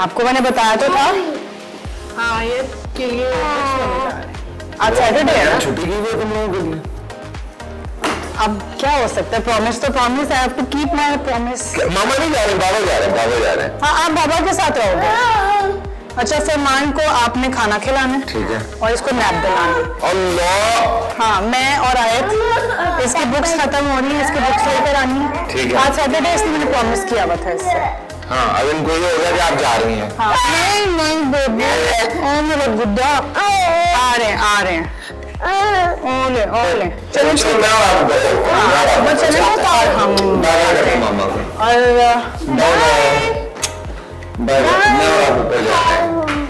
आपको मैंने बताया तो था? हाँ ये के लिए हैं। आज सैटरडे है ना? छुट्टी की हुई तुम लोगों के लिए। अब क्या हो सकता है? प्रॉमिस तो प्रॉमिस है आपको कीप माई प्रॉमिस मामा नहीं जा रहे बाबा जा रहे हैं बाबा जा रहे। हैं हाँ आप बाबा के साथ रहोगे? अच्छा फरमान को आपने खाना खिलाना ठीक है। और इसको नैप दिलाना है। अल्लाह। हाँ मैं और आयत इसकी बुक्स खत्म हो रही है इसकी बुक्स लेकर आनी है। ठीक है। आज सैटरडे इसलिए मैंने प्रॉमिस किया हुआ था इससे। हाँ अब इनको ये होगा कि आप जा रही हैं। हाँ। नहीं नहीं बेबी। ओ मेरा गुड्डा? आ रहे हैं आ रहे हैं। ओले ओले। चलो चलो मैं आप चले। तो और हम। बाय बाय हैं मामा को। और बाय बाय बाय बाय मैं और आप ऊपर जाते हैं।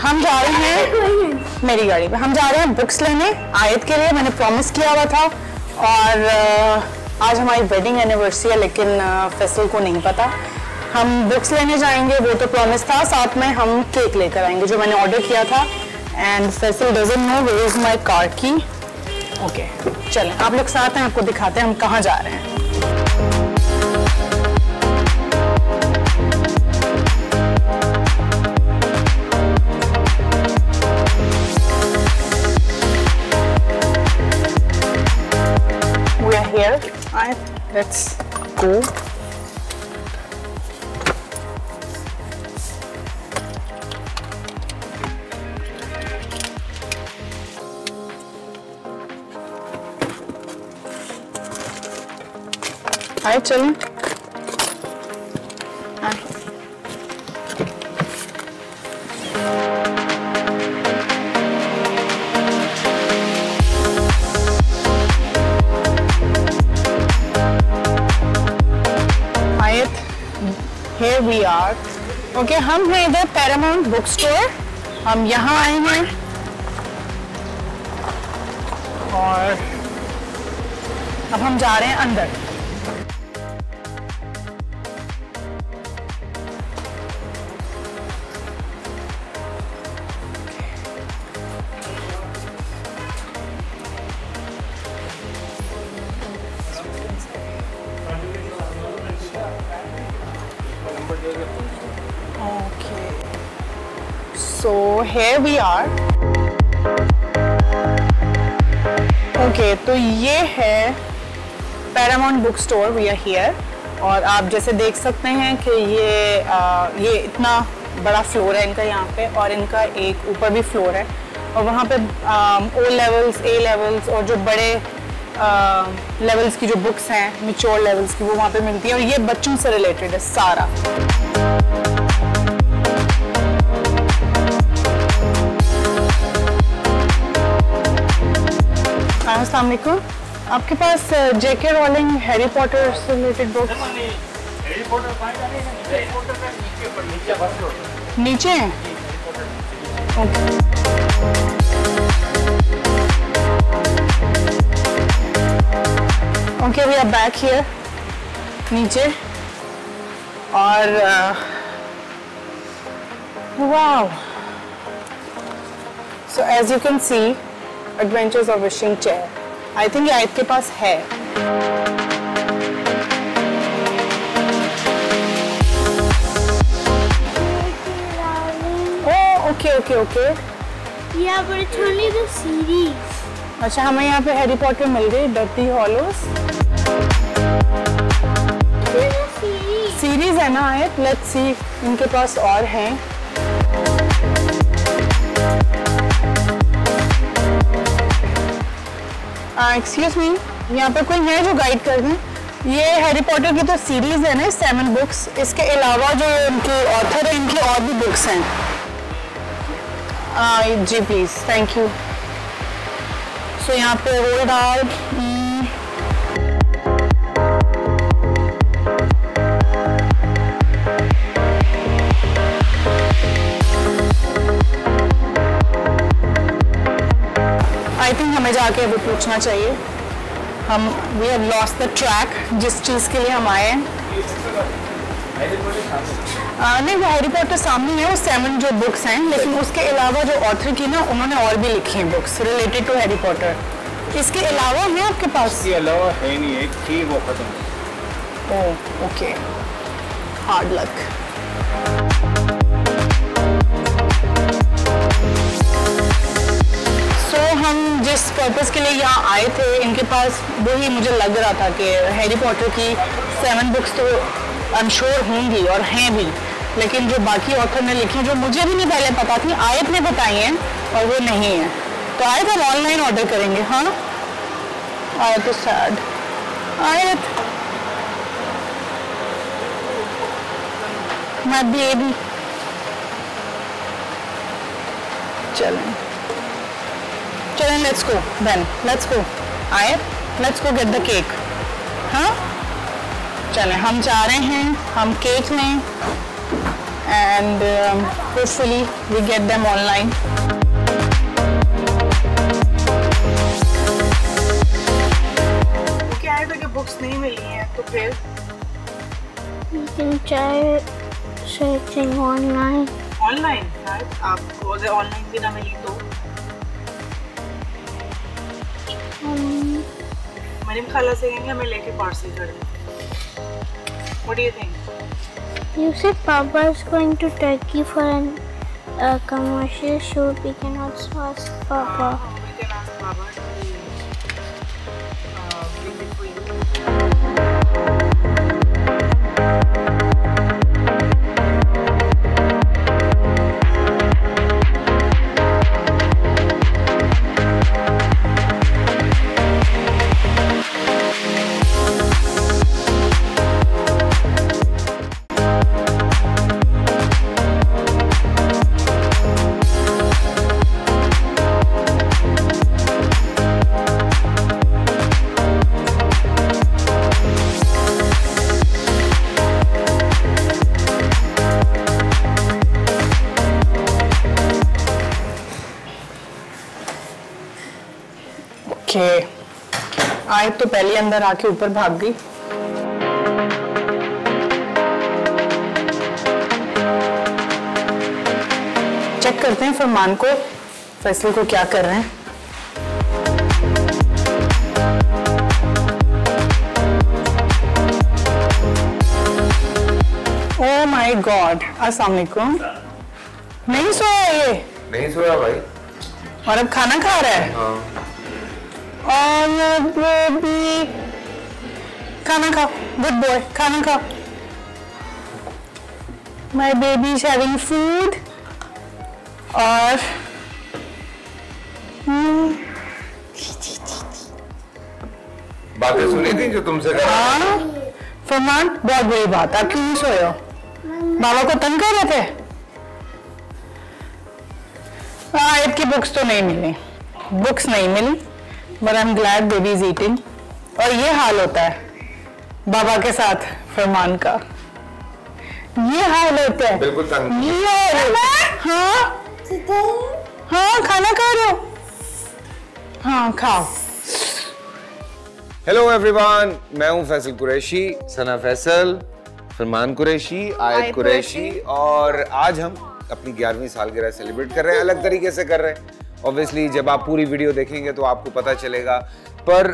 हम जा रहे हैं मेरी गाड़ी पे। हम जा रहे हैं बुक्स लेने आयत के लिए। मैंने प्रॉमिस किया हुआ था। और आज हमारी वेडिंग एनिवर्सरी है लेकिन फैसल को नहीं पता। हम बुक्स लेने जाएँगे वो तो प्रॉमिस था। साथ में हम केक लेकर आएँगे जो मैंने ऑर्डर किया था। And Faisal doesn't know way is my car key okay चलें आप लोग साथ हैं आपको दिखाते हैं हम कहाँ जा रहे हैं। Here. Alright, let's go. Hi, children. Okay हम हैं इधर पैरामाउंट बुक स्टोर हम यहाँ आए हैं। और अब हम जा रहे हैं अंदर। Here we are. Okay, तो ये है Paramount book store we are here और आप जैसे देख सकते हैं कि ये आ, ये इतना बड़ा फ्लोर है इनका यहाँ पे और इनका एक ऊपर भी फ्लोर है। और वहाँ पे ओ लेवल्स ए लेवल्स और जो बड़े लेवल्स की जो बुक्स हैं मिच्योर लेवल्स की वो वहाँ पे मिलती है। और ये बच्चों से रिलेटेड है सारा। वालेकुम आपके पास J K Rowling Harry Potter से रिलेटेड बुक नीचे हैं? Okay. We are back here नीचे। और wow so as you can see adventures of wishing chair I think ये आयत के पास है। ओके ओके ओके the अच्छा हमें यहाँ पे हैरी पॉटर मिल गई डर्टी हॉलोस. सीरीज़ है ना आयत? लेट्स सी इनके पास और हैं। एक्सक्यूज मी यहाँ पे कोई है जो गाइड कर दें ये हैरी पॉटर की तो सीरीज़ है ना सेवन बुक्स इसके अलावा जो इनके ऑथर है, इनकी और भी बुक्स हैं। जी प्लीज़ थैंक यू सो यहाँ पे रोल आर हमें जाके वो पूछना चाहिए। हम we have lost the track जिस चीज़ के लिए हम आए हैं। नहीं वो हैरी पॉटर सामने है वो सेवन जो बुक्स हैं लेकिन उसके अलावा जो ऑथर की ना उन्होंने और भी लिखी हैं books related to Harry Potter इसके अलावा है आपके पास? इसके अलावा है नहीं एक थी वो खत्म। ओह ओके हार्ड लक हम जिस पर्पस के लिए यहाँ आए थे, इनके पास वही मुझे लग रहा था कि हैरी पॉटर की सेवन बुक्स तो अनश्योर होंगी और हैं भी। लेकिन जो बाकी ऑथर ने लिखी, जो मुझे भी नहीं पहले पता थी आयत ने बताई हैं और वो नहीं है। तो आयत हम ऑनलाइन ऑर्डर करेंगे हाँ? आयत तो सैड आयत मैं बेबी चलें। चलें let's go then let's go Ayat let's go get the cake हाँ? चलें हम जा रहे हैं हम केक लें and hopefully we get them online वो क्या है था कि बुक्स नहीं मिली हैं तो फिर? You can try searching online. Online शायद आपको अगर ऑनलाइन भी ना मिली तो? मरीम खाला से कहेंगे हमें लेके पार्सल कर दें What do you think? you said Papa is going to Turkey for an uh, commercial shoot. We can also ask Papa. तो पहले अंदर आके ऊपर भाग गई। चेक करते हैं फरमान को फैसल को क्या कर रहे हैं। ओ माय गॉड अस्सलाम वालेकुम नहीं सोया ये? नहीं सोया भाई। और अब खाना खा रहा है? हाँ। और बेबी खाना खाओ गुड बॉय खाना खाओ। My baby is having food और बातें सुनी थी जो तुमसे हाँ? फरमान बहुत बुरी बात आप क्यों सोए हो? बाबा को तंग कर रहे थे? आयत की बुक्स तो नहीं मिली। बुक्स नहीं मिली। But I am glad baby is eating और ये हाल होता है बाबा के साथ फरमान का। ये हाल होता है। बिल्कुल तंग ये हाँ। हाँ। खाना खा रहे हो। हाँ खाओ। हेलो एवरीवन मैं हूँ फैसल कुरैशी सना फैसल फरमान कुरैशी आयत कुरैशी। और आज हम अपनी ग्यारहवीं सालगिरह सेलिब्रेट कर रहे हैं अलग तरीके से कर रहे हैं। ऑब्वियसली जब आप पूरी वीडियो देखेंगे तो आपको पता चलेगा। पर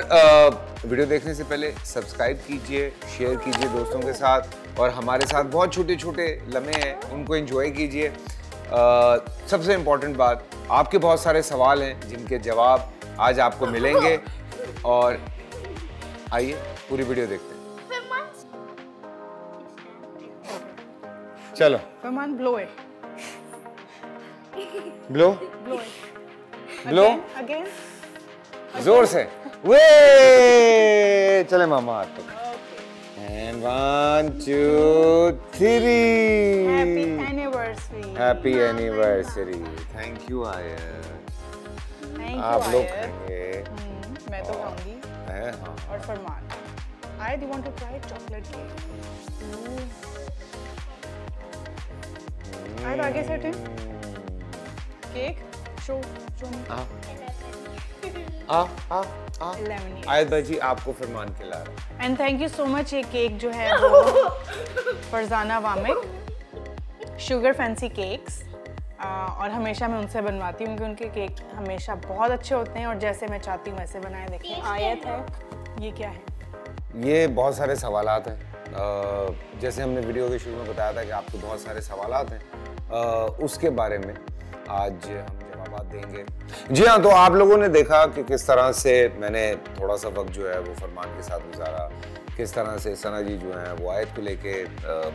वीडियो देखने से पहले सब्सक्राइब कीजिए शेयर कीजिए दोस्तों के साथ और हमारे साथ बहुत छोटे छोटे लम्हे हैं उनको एंजॉय कीजिए। सबसे इम्पोर्टेंट बात आपके बहुत सारे सवाल हैं जिनके जवाब आज आपको मिलेंगे और आइए पूरी वीडियो देखते हैं। चलो। ब्लो ब्लो ब्लो अगेन ज़ोर से। वे! चले मामा हाथ and one two three happy anniversary happy anniversary thank you आयर आप लोग खाएँगे। मैं तो खाऊँगी। हाँ और Farman. Ayat you want to try chocolate cake आगे केक शो आयत भाई जी आपको फरमान खिला रहा and thank you so much ये केक जो है वो Farzana Wamiq sugar fancy cakes और हमेशा मैं उनसे बनवाती हूँ क्योंकि उनके केक हमेशा बहुत अच्छे होते हैं और जैसे मैं चाहती हूँ वैसे बनाए। देखें आयत है? ये क्या है? ये बहुत सारे सवालात हैं। जैसे हमने वीडियो के शुरू में बताया था कि आपको बहुत सारे सवाल हैं। उसके बारे में आज हम जवाब देंगे। जी हाँ तो आप लोगों ने देखा कि किस तरह से मैंने थोड़ा सा वक्त जो है वो फरमान के साथ गुजारा। किस तरह से सना जी जो हैं वो आयत को लेके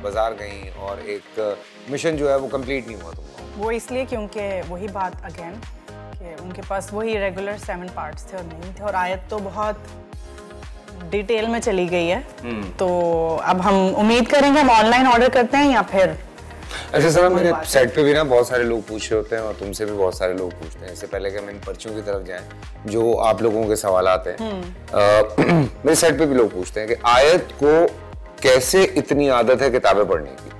बाज़ार गई और एक मिशन जो है वो कंप्लीट नहीं हुआ तुमको वो इसलिए क्योंकि वही बात अगेन कि उनके पास वही रेगुलर सेवन पार्ट्स थे और नहीं थे और आयत तो बहुत डिटेल में चली गई है। तो अब हम उम्मीद करेंगे हम ऑनलाइन ऑर्डर करते हैं या फिर अच्छा सर मेरे। साइट पे भी ना बहुत सारे लोग पूछ रहे होते हैं और तुमसे भी बहुत सारे लोग पूछते हैं। इससे पहले कि हम इन पर्चियों की तरफ़ जाएँ जो आप लोगों के सवाल आते हैं। मेरे साइट पे भी लोग पूछते हैं कि आयत को कैसे इतनी आदत है किताबें पढ़ने की?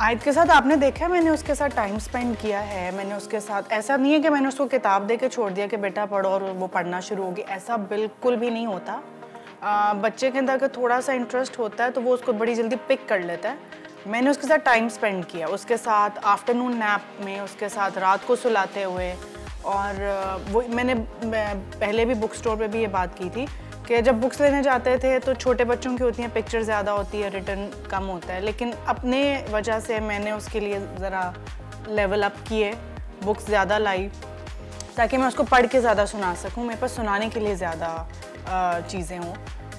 आयत के साथ आपने देखा है मैंने उसके साथ टाइम स्पेंड किया है? मैंने उसके साथ ऐसा नहीं है कि मैंने उसको किताब दे के छोड़ दिया कि बेटा पढ़ो और वो पढ़ना शुरू होगी ऐसा बिल्कुल भी नहीं होता। आ, बच्चे के अंदर अगर थोड़ा सा इंटरेस्ट होता है तो वो उसको बड़ी जल्दी पिक कर लेता है। मैंने उसके साथ टाइम स्पेंड किया। उसके साथ आफ्टरनून नैप में, उसके साथ रात को सुलाते हुए और वो मैंने पहले भी बुक स्टोर पे भी ये बात की थी कि जब बुक्स लेने जाते थे तो छोटे बच्चों की होती हैं पिक्चर ज़्यादा होती है रिटर्न कम होता है। लेकिन अपने वजह से मैंने उसके लिए ज़रा लेवल अप किए बुक्स ज़्यादा लाई, ताकि मैं उसको पढ़ के ज़्यादा सुना सकूँ। मेरे पास सुनाने के लिए ज़्यादा चीज़ें हों।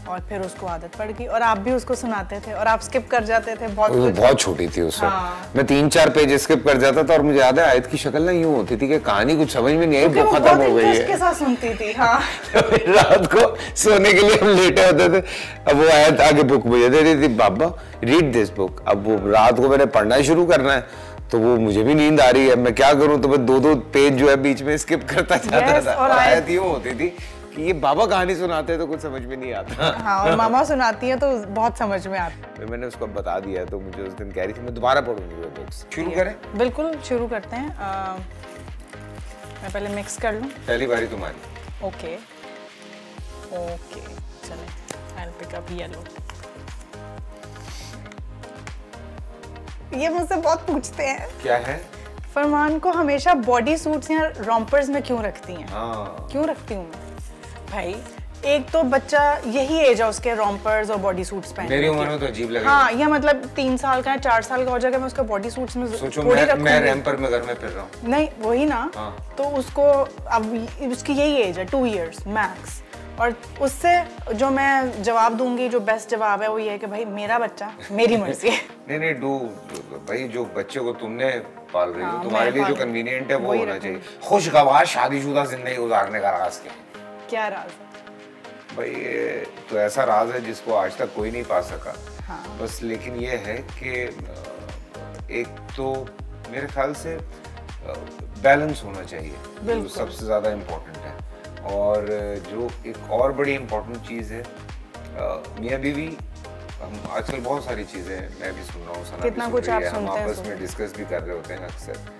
और फिर उसको आदत पड़ गई और आप भी उसको सुनाते थे और आप स्किप कर जाते थे बहुत वो बहुत छोटी थी उस हाँ। मैं तीन चार पेज स्किप कर जाता था और मुझे याद है आयत की शक्ल ना यूँ होती थी कि कहानी कुछ समझ में नहीं आई वो खत्म हो गई है। साथ सुनती थी हाँ। रात को सोने के लिए हम लेटे होते थे। अब वो आयत आगे बुक मुझे दे रही थी बाबा रीड दिस बुक अब वो रात को मैंने पढ़ना शुरू करना है तो वो मुझे भी नींद आ रही है। मैं क्या करूँ? तो मैं दो दो पेज जो है बीच में स्किप करता जाता Yes, था। और आयत यूँ होती थी कि ये बाबा कहानी सुनाते हैं तो कुछ समझ में नहीं आता। हाँ और मामा सुनाती है तो बहुत समझ में आता। फिर मैंने उसको बता दिया तो मुझे उस दिन कह रही थी मैं दोबारा पढ़ूँगी वो बुक्स शुरू करें? बिल्कुल शुरू करते हैं। अ, मैं पहले मिक्स कर लूँ। पहली बारी तुम्हारी। ओके ओके चले। आई पिक अप येलो ये मुझसे बहुत पूछते हैं। क्या है? फरमान को हमेशा बॉडी सूट्स या रॉम्पर्स में क्यों रखती हैं? हाँ। क्यों रखती हूँ मैं? भाई एक तो बच्चा यही एज है उसके रॉम्पर्स और बॉडी सूट्स पहनने मेरी उम्र में तो अजीब लगेगा। हाँ या मतलब तीन साल का है चार साल का हो जाएगा मैं उसका बॉडी सूट्स में सोचो थोड़ी मैं मैं रैंपर में घर में फिर रहा हूँ। नहीं वही ना। हाँ। तो उसको अब उसकी यही एज है टू इयर्स मैक्स और उससे जो मैं जवाब दूँगी जो बेस्ट जवाब है वो ये है कि भाई मेरा बच्चा मेरी मर्ज़ी है। नहीं नहीं डू भाई जो बच्चे को तुमने पाल रही हो हाँ, तुम्हारे लिए जो कन्वीनियंट है वो होना चाहिए। खुशगवार शादीशुदा ज़िंदगी गुजारने का राज क्या राज है? भाई ये तो ऐसा राज है जिसको आज तक कोई नहीं पा सका। हाँ। बस लेकिन ये है कि एक तो मेरे ख्याल से बैलेंस होना चाहिए जो सबसे ज़्यादा इम्पोर्टेंट है। और जो एक और बड़ी इम्पोर्टेंट चीज़ है मियाँ बीवी हम आजकल बहुत सारी चीज़ें मैं भी सुन रहा हूँ कितना कुछ आप हम सुनते हैं, आपस में डिस्कस भी कर रहे होते हैं अक्सर।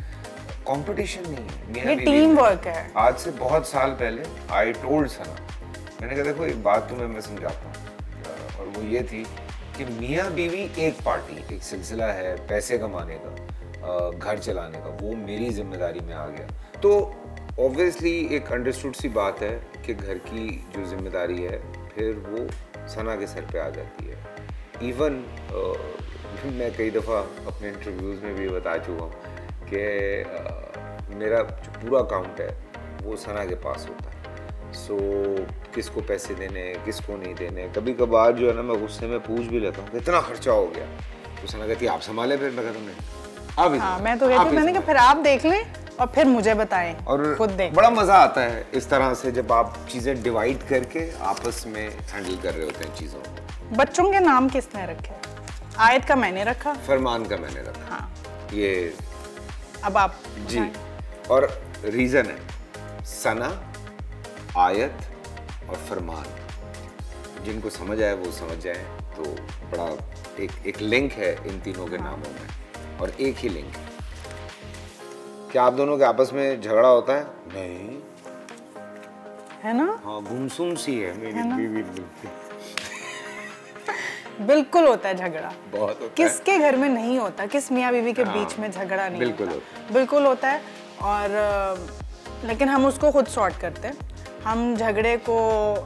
कंपटीशन नहीं है ये टीम वर्क है। आज से बहुत साल पहले आई टोल्ड सना मैंने कहा देखो एक बात तुम्हें मैं समझाता हूँ। और वो ये थी कि मियाँ बीवी एक पार्टी एक सिलसिला है पैसे कमाने का घर चलाने का वो मेरी ज़िम्मेदारी में आ गया। तो ऑब्वियसली एक अंडरस्टूड सी बात है कि घर की जो ज़िम्मेदारी है फिर वो सना के सर पे आ जाती है। इवन मैं कई दफ़ा अपने इंटरव्यूज़ में भी बता चुका हूँ कि मेरा जो पूरा अकाउंट है वो सना के पास होता है। सो so, किसको पैसे देने हैं किसको नहीं देने? कभी कभार जो है ना मैं गुस्से में पूछ भी लेता हूँ कि इतना खर्चा हो गया। तो सना कहती आप संभाले फिर? मैं कहता हूँ नहीं। आप ही मैं तो कहती हूँ मैंने कहा फिर आप देख लें और फिर मुझे बताएँ और खुद देख बड़ा मज़ा आता है इस तरह से जब आप चीज़ें डिवाइड करके आपस में हैंडल कर रहे होते हैं चीज़ों को। बच्चों के नाम किसने रखे? आयत का मैंने रखा। फरमान का मैंने रखा। हाँ। ये अब आप जी। और रीजन है। सना आयत और फरमान। जिनको समझ आए वो समझ जाए। तो बड़ा एक एक लिंक है इन तीनों के नामों में। और एक ही लिंक है। क्या आप दोनों के आपस में झगड़ा होता है? नहीं। है ना? हाँ गुमसुम सी है। मेरी बीवी बिल्कुल बिल्कुल होता है झगड़ा। बहुत होता है। किसके घर में नहीं होता किस मियाँ बीवी के हाँ, बीच में झगड़ा नहीं बिल्कुल होता। बिल्कुल होता है और लेकिन हम उसको खुद सॉर्ट करते हैं। हम झगड़े को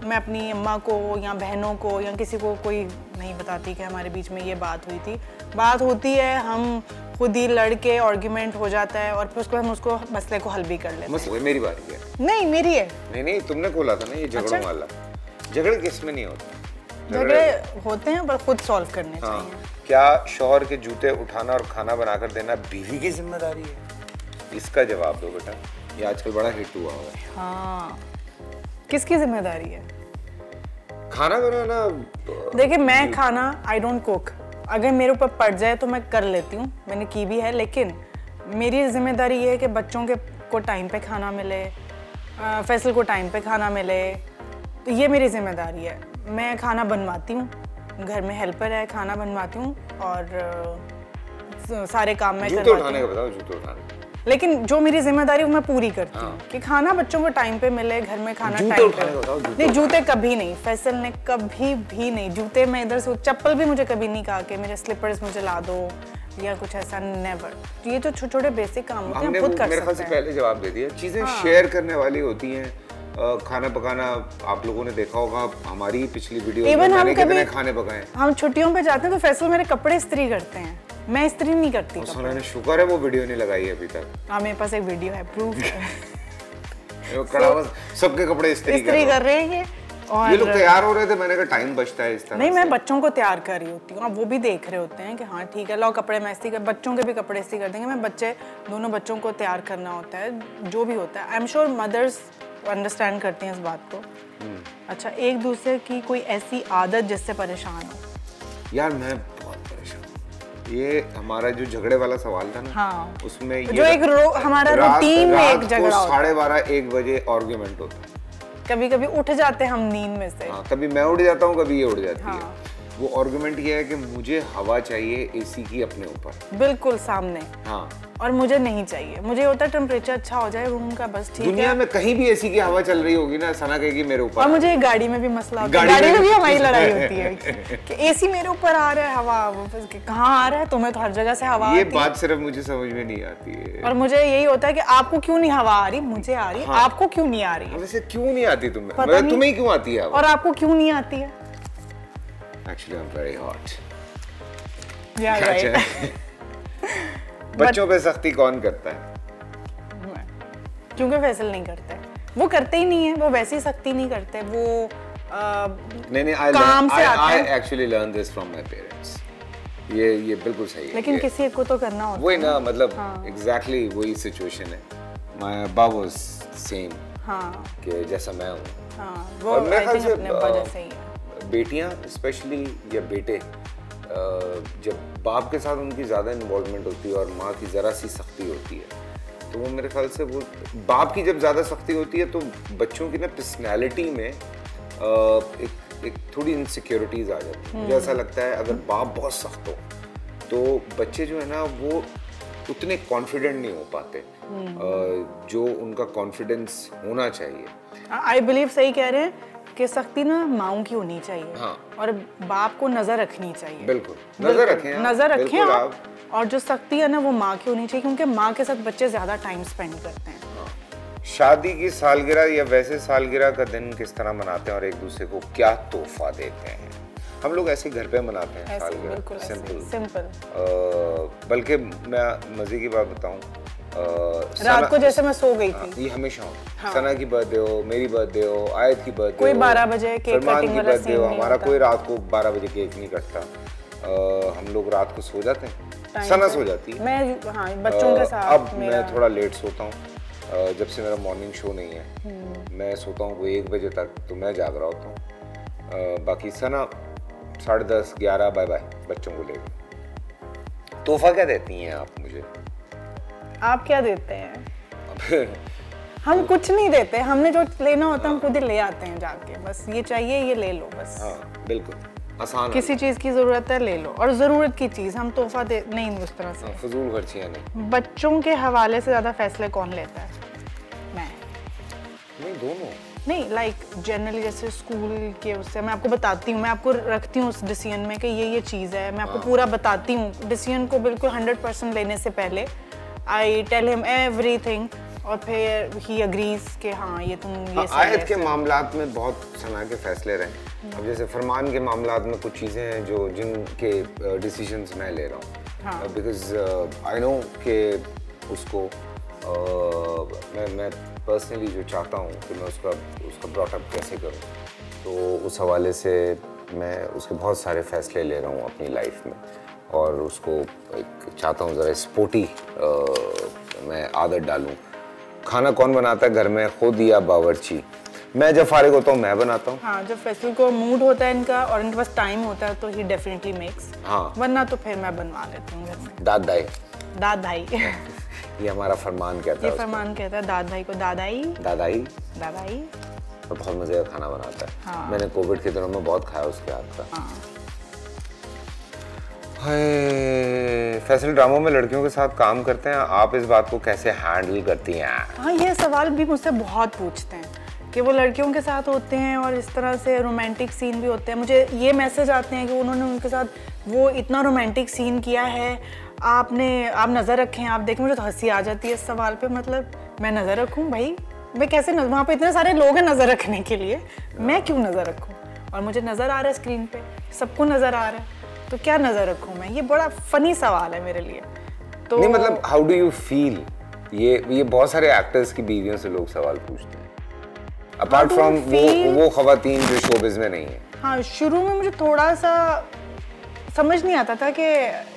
मैं अपनी अम्मा को या बहनों को या किसी को कोई नहीं बताती कि हमारे बीच में ये बात हुई थी। बात होती है हम खुद ही लड़के आर्ग्यूमेंट हो जाता है और फिर उसके हम उसको मसले को हल भी कर लेते वही मेरी बात है। नहीं मेरी है। नहीं नहीं तुमने खोला था ना ये झगड़ों अच्छा। वाला। झगड़े किसमें नहीं होते? झगड़े होते हैं पर खुद सॉल्व करने हाँ। चाहिए। क्या शोहर के जूते उठाना और खाना बनाकर देना बीवी की ज़िम्मेदारी है? इसका जवाब दो बेटा। ये आजकल बड़ा हिट हुआ हुआ है। हाँ किसकी ज़िम्मेदारी है? खाना बनाना देखिए मैं खाना आई डोंट कुक अगर मेरे ऊपर पड़ जाए तो मैं कर लेती हूँ। मैंने की भी है लेकिन मेरी ज़िम्मेदारी ये है कि बच्चों के को टाइम पे खाना मिले फैसल को टाइम पे खाना मिले। तो ये मेरी ज़िम्मेदारी है। मैं खाना बनवाती हूँ। घर में हेल्पर है खाना बनवाती हूँ और सारे काम मैं जूते करवाती उठाने हूँ का बताओ जूते उठाने लेकिन जो मेरी ज़िम्मेदारी मैं पूरी करती हूँ। कि खाना बच्चों को टाइम पे मिले घर में खाना टाइम पे। नहीं जूते कभी नहीं फैसल ने कभी भी नहीं। जूते मैं इधर से चप्पल भी मुझे कभी नहीं कहा कि मेरे स्लीपर्स मुझे ला दो या कुछ ऐसा नेवर ये जो छोटे छोटे बेसिक काम होते हैं खुद कर सकते हैं। पहले जवाब दे दिया। चीज़ें शेयर करने वाली होती हैं। खाना पकाना आप लोगों ने देखा होगा हमारी पिछली वीडियो में हम कभी- खाने पकाए। हम छुट्टियों पे जाते हैं तो फैसल मेरे कपड़े इस्त्री करते हैं। मैं इस्त्री नहीं करती सोना ने शुक्र है वो वीडियो नहीं लगाई अभी तक। हाँ मेरे पास एक वीडियो है प्रूफ सबके कपड़े इस्त्री कर रहा हैं। ये हूँ। ये। लोग तैयार हो रहे थे मैंने कहा टाइम बचता है इस तरह नहीं मैं बच्चों को तैयार कर रही होती हूँ। वो भी देख रहे होते हैं कि हाँ ठीक है लो कपड़े मैं इस्त्री कर बच्चों के भी कपड़े इस्त्री कर देंगे। मैं बच्चे दोनों बच्चों को तैयार करना होता है जो भी होता है। I am sure mothers understand करती हैं इस बात को हम्म। अच्छा एक दूसरे की कोई ऐसी आदत जिससे परेशान हो यार मैं बहुत परेशान ये हमारा जो झगड़े वाला सवाल था ना हाँ। उसमें ये जो एक रो- हमारा routine में एक झगड़ा होता है। साढ़े बारह एक बजे आर्ग्यूमेंट होता है कभी कभी उठ जाते हैं हम नींद में से हाँ कभी मैं उठ जाता हूँ कभी ये उठ जाती हाँ। है वो आर्गुमेंट ये है कि मुझे हवा चाहिए एसी की अपने ऊपर। बिल्कुल सामने। हाँ। और मुझे नहीं चाहिए। मुझे होता है टेम्परेचर अच्छा हो जाए रूम का बस ठीक दुनिया है। में कहीं भी एसी की हवा चल रही होगी ना सना कहेगी मेरे ऊपर और मुझे गाड़ी में भी मसला होता है। गाड़ी गाड़ी में भी हमारी लड़ाई होती है कि एसी मेरे ऊपर आ रहा है हवा कहाँ आ रहा है तुम्हें तो हर जगह से हवा ये बात सिर्फ़ मुझे समझ में नहीं आती है। और मुझे यही होता है की आपको क्यों नहीं हवा आ रही मुझे आ रही है। आपको क्यों नहीं आ रही? है वैसे क्यों नहीं आती तुम्हें? मतलब। तुम्हें क्यों आती है और आपको क्यों नहीं आती है? Actually I am very hot या राइट बच्चों पे सख्ती कौन करता है? क्योंकि फैसल नहीं करते। वो करते ही नहीं है वो वैसी सख्ती नहीं करते। वो आ, नहीं नहीं आई काम से आते I actually learn this from my parents ये ये बिल्कुल सही है। लेकिन किसी को तो करना होता वही ना मतलब हाँ। एग्जैक्टली वही सिचुएशन है। माय अब्बा वाज सेम हाँ। कि जैसा मैं हूँ। हाँ वो आई थिंक से अपने अब्बा जैसे ही है। बेटियाँ स्पेशली या बेटे जब बाप के साथ उनकी ज़्यादा इन्वॉल्वमेंट होती है और माँ की ज़रा सी सख्ती होती है तो वो मेरे ख्याल से वो बाप की जब ज़्यादा सख्ती होती है तो बच्चों की ना पर्सनैलिटी में एक एक थोड़ी इनसिक्योरिटीज़ आ जाती है। मुझे ऐसा लगता है अगर बाप बहुत सख्त हो तो बच्चे जो है ना वो उतने कॉन्फिडेंट नहीं हो पाते जो उनका कॉन्फिडेंस होना चाहिए। आई बिलीव सही कह रहे हैं। कि सख्ती ना माओ की होनी चाहिए। हाँ। और बाप को नज़र रखनी चाहिए। बिल्कुल। नज़र रखें नज़र रखें आप। और जो सख्ती है ना वो माँ की होनी चाहिए क्योंकि माँ के साथ बच्चे ज़्यादा टाइम स्पेंड करते हैं। शादी की सालगिरह या वैसे सालगिरह का दिन किस तरह मनाते हैं और एक दूसरे को क्या तोहफा देते हैं? हम लोग ऐसे घर पे मनाते हैं सालगिरह। सिंपल सिंपल बल्कि मैं मज़े की बात बताऊँ रात को जैसे मैं सो गई हाँ, थी। ये हमेशा होता है। सना की बर्थडे हो मेरी बर्थडे हो आयत की बर्थडे कोई हो 12 बजे केक कटिंग वाला हो हमारा कोई रात को 12 बजे केक नहीं कटता। हम लोग रात को सो जाते हैं। सना सो जाती है। मैं हाँ बच्चों के साथ अब मैं थोड़ा लेट सोता हूँ। जब से मेरा मॉर्निंग शो नहीं है। हम्म। मैं सोता हूँ कोई एक बजे तक तो मैं जाग रहा होता हूँ। बाकी सना साढ़े दस ग्यारह बाय बाय बच्चों को लेकर तोहफा क्या देती हैं आप मुझे? आप क्या देते हैं? हम कुछ नहीं देते। हमने जो लेना होता है हम खुद ही ले आते हैं जाके। बस ये चाहिए ये ले लो बस। हाँ बिल्कुल। आसान किसी चीज़ की ज़रूरत है ले लो। और ज़रूरत की चीज़ हम तोहफा दे नहीं उस तरह से। हाँ, फजूल खर्चियाँ नहीं। बच्चों के हवाले से ज़्यादा फैसले कौन लेता है? मैं। नहीं दोनों। नहीं लाइक जनरली जैसे स्कूल के उससे मैं आपको बताती हूँ। मैं आपको रखती हूँ उस डिसीज़न में कि ये ये चीज़ है। मैं आपको पूरा बताती हूँ। डिसीज़न को बिल्कुल हंड्रेड परसेंट लेने से पहले I tell him everything और फिर ही अग्रीज कि हाँ ये तुम ये हाँ, आयत के मामला में बहुत सना के फैसले रहे। अब जैसे फरमान के मामला में कुछ चीज़ें हैं जो जिनके डिसीजंस मैं ले रहा हाँ। हूँ। बिकॉज़ आई नो कि उसको uh, मैं मैं पर्सनली जो चाहता हूँ कि मैं उसका उसका ब्रॉटअप कैसे करूँ। तो उस हवाले से मैं उसके बहुत सारे फैसले ले रहा हूँ अपनी लाइफ में। और उसको एक चाहता हूँ ज़रा स्पोर्टी मैं आदत डालूँ। खाना कौन बनाता है घर में खुद या बावर्ची? मैं जब फारिग होता हूँ मैं बनाता हूँ। हाँ जब फैसल को मूड होता है इनका और इनके पास टाइम होता है तो ही डेफिनेटली मेक्स हाँ। वरना तो फिर मैं बनवा लेती हूँ घर में। दाद दाई दाद भाई ये ये हमारा फरमान कहता है उसको। फरमान कहता है दाद भाई को दादाई। दादाई। दादाई। और बहुत मज़े का खाना बनाता है। हाँ। मैंने कोविड के दिनों में बहुत खाया उसके हाथ का। हाँ। फैसल ड्रामो में लड़कियों के साथ काम करते हैं, आप इस बात को कैसे हैंडल करती हैं? हाँ ये सवाल भी मुझसे बहुत पूछते हैं कि वो लड़कियों के साथ होते हैं और इस तरह से रोमांटिक सीन भी होते हैं। मुझे ये मैसेज आते हैं कि उन्होंने उनके साथ वो इतना रोमांटिक सीन किया है, आपने, आप नज़र रखें, आप देखें, मुझे तो हँसी आ जाती है इस सवाल पे। मतलब मैं नज़र रखूँ भाई? मैं कैसे नज़र, वहाँ पे इतने सारे लोग हैं नज़र रखने के लिए, मैं क्यों नज़र रखूँ? और मुझे नज़र आ रहा है स्क्रीन पे, सबको नज़र आ रहा है। तो क्या नज़र रखूँ मैं? ये बड़ा फनी सवाल है मेरे लिए। तो नहीं मतलब हाउ डू यू फील ये ये बहुत सारे एक्टर्स की बीवियों से लोग सवाल पूछते हैं। अपार्ट फ्रॉम वो वो खवातीन जो शोबिज में नहीं है। हाँ शुरू में मुझे थोड़ा सा समझ नहीं आता था कि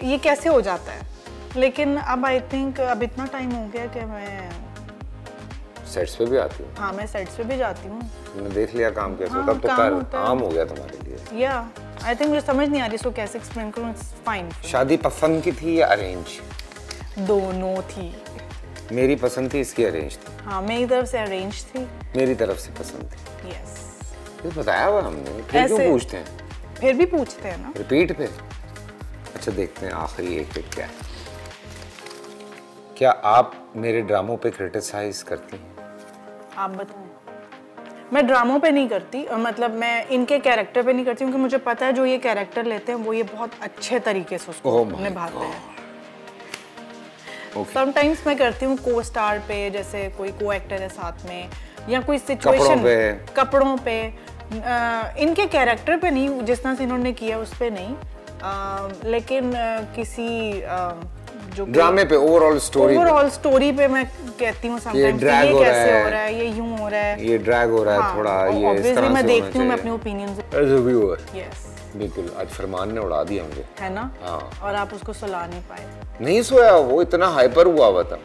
ये कैसे हो जाता है। लेकिन अब आई थिंक अब इतना टाइम हो गया कि मैं सेट्स पे भी आती हूँ। हाँ मैं सेट्स पे भी जाती हूँ। देख लिया काम कैसे हाँ, होता तो काम होता है। आम हो गया तुम्हारे लिए। या आई थिंक मुझे समझ नहीं आ रही इसको कैसे एक्सप्लेन करूँ? इट्स फाइन शादी पसंद की थी या अरेंज दोनों थी। मेरी पसंद थी इसकी अरेंज थी। हाँ मेरी तरफ़ से अरेंज थी। मेरी तरफ़ से पसंद थी। यस ये बताया हुआ हमने फिर क्यों पूछते हैं? फिर भी पूछते हैं ना। रिपीट पे। अच्छा देखते हैं आखिरी एक पिक क्या है। क्या आप मेरे ड्रामों पे क्रिटिसाइज करती हैं? आप बताएँ मैं ड्रामों पे नहीं करती और मतलब मैं इनके कैरेक्टर पे नहीं करती क्योंकि मुझे पता है जो ये कैरेक्टर लेते हैं वो ये बहुत अच्छे तरीके से उसको Oh निभाते हैं। Okay. समटाइम्स मैं करती हूँ को स्टार पे जैसे कोई को एक्टर है साथ में या कोई सिचुएशन कपड़ों पे। इनके कैरेक्टर पे नहीं जिस तरह से इन्होंने किया उस पर नहीं। लेकिन किसी जो ड्रामे पे ओवरऑल स्टोरी ओवरऑल स्टोरी पे मैं कहती हूँ ये हो रहा है। हो। रहा है ये यूँ हो रहा है। ये ड्रैग हो रहा है हाँ, थोड़ा ये इस तरह मैं देखती हूँ मैं अपने opinions as a viewer yes बिल्कुल आज फरमान ने उड़ा दिया मुझे। है ना? हाँ। और आप उसको सुला नहीं पाए। नहीं सोया वो इतना हाइपर हुआ हुआ था।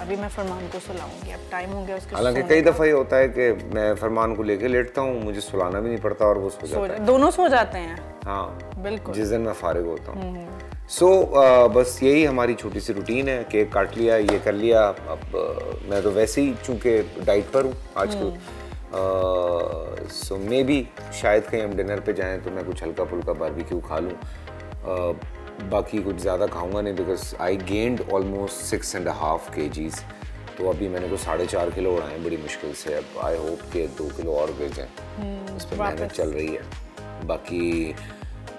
अभी मैं फरमान को सुलाऊँगी अब टाइम हो गया उसके हालाँकि कई दफ़ा ये होता है कि मैं फरमान को लेके लेटता हूँ मुझे सुलाना भी नहीं पड़ता और वो सो सो जाता है। दोनों सो जाते हैं। हाँ बिल्कुल। जिस दिन मैं फारिग होता हूँ। हम्म, सो बस यही हमारी छोटी सी रूटीन है केक काट लिया ये कर लिया अब मैं तो वैसे ही चूँकि डाइट पर हूँ आजकल सो मे बी शायद कहीं हम डिनर पे जाएँ तो मैं कुछ हल्का फुल्का बारबेक्यू खा लूँ। बाकी कुछ ज़्यादा खाऊँगा नहीं because I gained almost six and half के जीज तो अभी मैंने कुछ साढ़े चार किलो उड़ाए बड़ी मुश्किल से। अब आई होप कि दो किलो और गिर जाएँ। उस पर मेहनत चल रही है। बाकी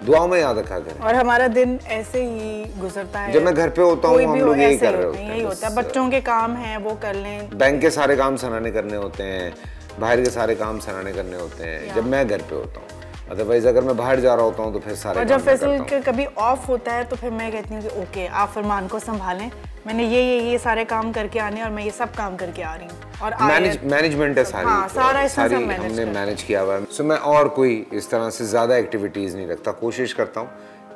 दुआओं में याद रखा करें। और हमारा दिन ऐसे ही गुजरता है। जब मैं घर पे होता हूँ हम लोग यही कर रहे होते हैं यही होता है। बच्चों के काम हैं वो कर लें। बैंक के सारे काम सनाने करने होते हैं। बाहर के सारे काम सनाने करने होते हैं। जब मैं घर पे होता हूँ। अदरवाइज़ अगर मैं बाहर जा रहा होता हूँ तो फिर सारे और जब फैसल कभी ऑफ़ होता है तो फिर मैं कहती हूँ कि ओके आप फरमान को संभालें। मैंने ये ये ये सारे काम करके आने और मैं ये सब काम करके आ रही हूँ। और मैनेजमेंट है सारी हाँ, सारा इसमें सारी सब हमने मैनेज किया हुआ है। सो मैं और कोई इस तरह से ज़्यादा एक्टिविटीज़ नहीं रखता। कोशिश करता हूँ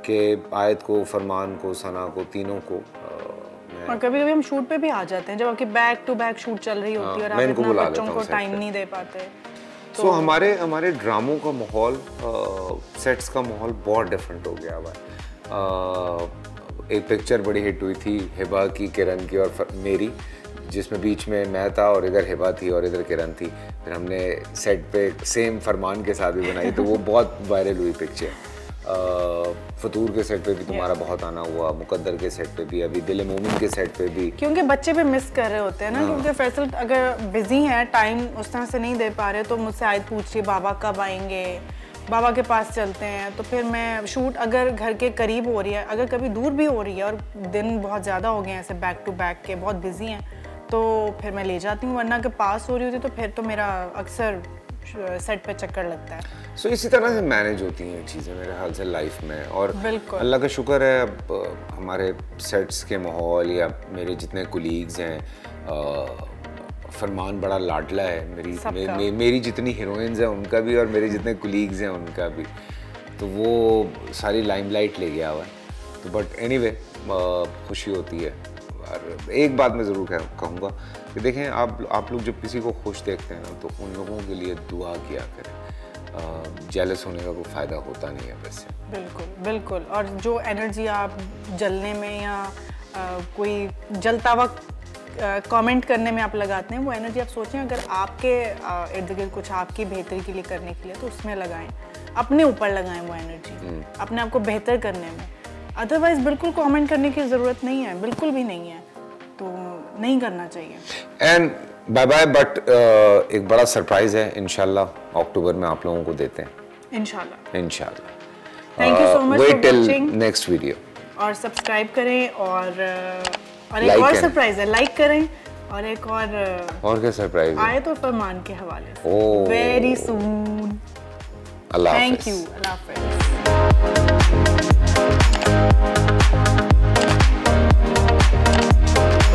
कि आयत को फरमान को सना को तीनों को और कभी कभी हम शूट पे भी आ जाते हैं जब आपकी बैक टू बैक शूट चल रही होती है और हाँ, आप इतना बच्चों को टाइम नहीं दे पाते। सो so, हमारे हमारे ड्रामों का माहौल सेट्स का माहौल बहुत डिफरेंट हो गया हुआ है। एक पिक्चर बड़ी हिट हुई थी हिबा की किरण की और मेरी जिसमें बीच में मैं था और इधर हिबा थी और इधर किरण थी। फिर हमने सेट पे सेम फरमान के साथ भी बनाई तो वो बहुत वायरल हुई पिक्चर फतूर के सेट पे भी तुम्हारा बहुत आना हुआ मुकद्दर के सेट पे भी अभी दिल मोमिन के सेट पे भी। क्योंकि बच्चे भी मिस कर रहे होते हैं ना क्योंकि फैसल अगर बिज़ी है टाइम उस तरह से नहीं दे पा रहे तो मुझसे आयत पूछ रही बाबा कब आएँगे? बाबा के पास चलते हैं तो फिर मैं शूट अगर घर के करीब हो रही है अगर कभी दूर भी हो रही है और दिन बहुत ज़्यादा हो गए हैं ऐसे बैक टू बैक के बहुत बिज़ी हैं तो फिर मैं ले जाती हूँ वरना अगर पास हो रही होती तो फिर तो मेरा अक्सर सेट पे चक्कर लगता है। सो so, इसी तरह से मैनेज होती हैं चीज़ें मेरे ख्याल से लाइफ में। और अल्लाह का शुक्र है अब हमारे सेट्स के माहौल या मेरे जितने कुलीग्स हैं फरमान बड़ा लाडला है। मेरी मे, मे, मेरी जितनी हीरोइंस हैं उनका भी और मेरे जितने कुलीग्स हैं उनका भी। तो वो सारी लाइमलाइट ले गया हुआ है। तो बट एनी anyway, खुशी होती है। और एक बात मैं ज़रूर कह- कहूँगा कि देखें आप आप लोग जब किसी को खुश देखते हैं ना तो उन लोगों के लिए दुआ किया करें। जेलस होने का कोई फ़ायदा होता नहीं है वैसे। बिल्कुल बिल्कुल। और जो एनर्जी आप जलने में या अ, कोई जलता वक्त कमेंट करने में आप लगाते हैं वो एनर्जी आप सोचें अगर आपके इर्द गिर्द कुछ आपकी बेहतरी के लिए करने के लिए तो उसमें लगाएँ। अपने ऊपर लगाएँ वो एनर्जी अपने आप को बेहतर करने में। अदरवाइज़ बिल्कुल कमेंट करने की ज़रूरत नहीं है बिल्कुल भी नहीं है। तो नहीं करना चाहिए। एंड बाय बाय बट एक बड़ा सरप्राइज़ है इनशाला अक्टूबर में आप लोगों को देते हैं। इनशाला इनशाला वीडियो और सब्सक्राइब करें और uh, और एक और सरप्राइज़ है लाइक करें और एक और uh, और क्या सरप्राइज़ आए तो फरमान के हवाले से। Very soon Allah thank you अल्लाह हाफिज़